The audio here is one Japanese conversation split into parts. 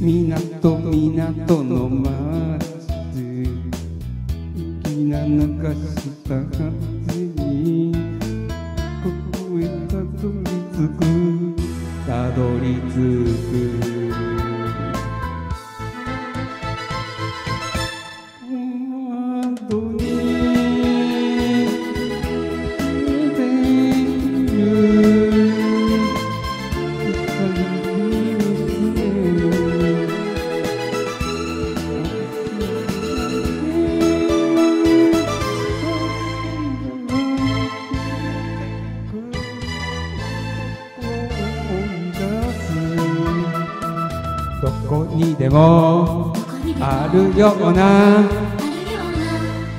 港港の街で粋な流したはずにここへたどり着くたどり着くこにでもあるような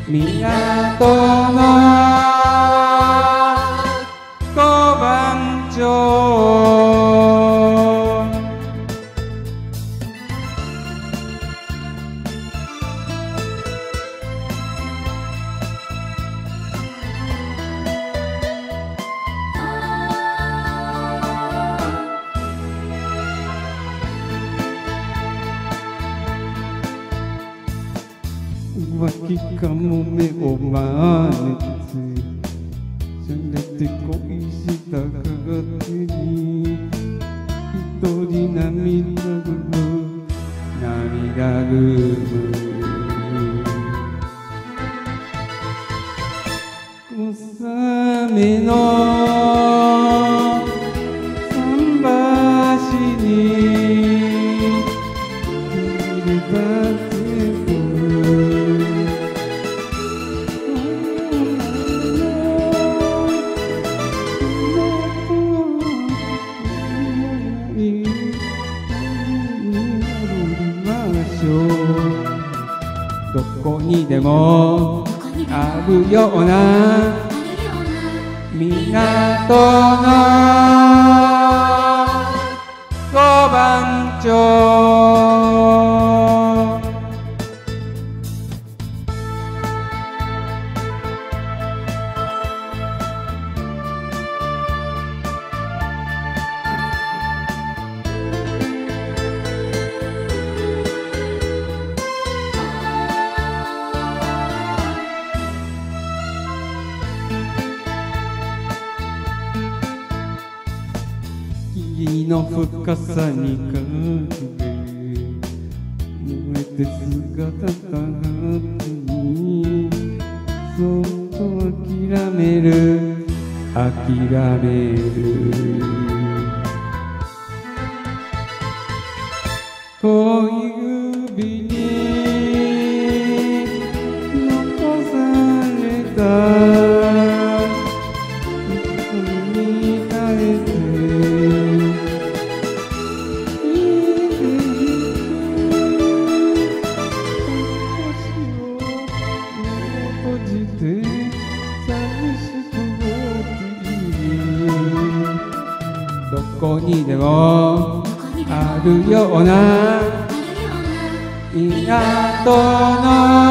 港の小判町脇かもめをまねてせめて恋したかがってに一人涙ぐむ涙ぐむ小雨のどこにでもあるような。港のの深さに隠れ燃えて姿立たずにそっと諦める。諦める。小指にこにでもあるような港の